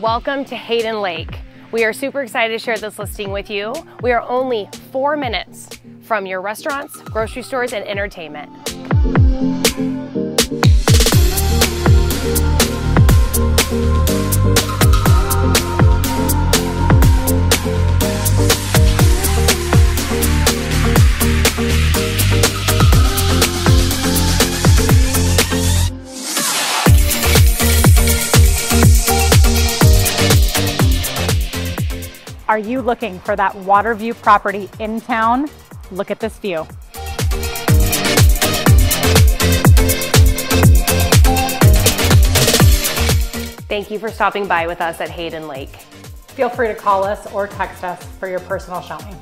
Welcome to Hayden Lake. We are super excited to share this listing with you. We are only four minutes from your restaurants, grocery stores, and entertainment. Are you looking for that water view property in town? Look at this view. Thank you for stopping by with us at Hayden Lake. Feel free to call us or text us for your personal showing.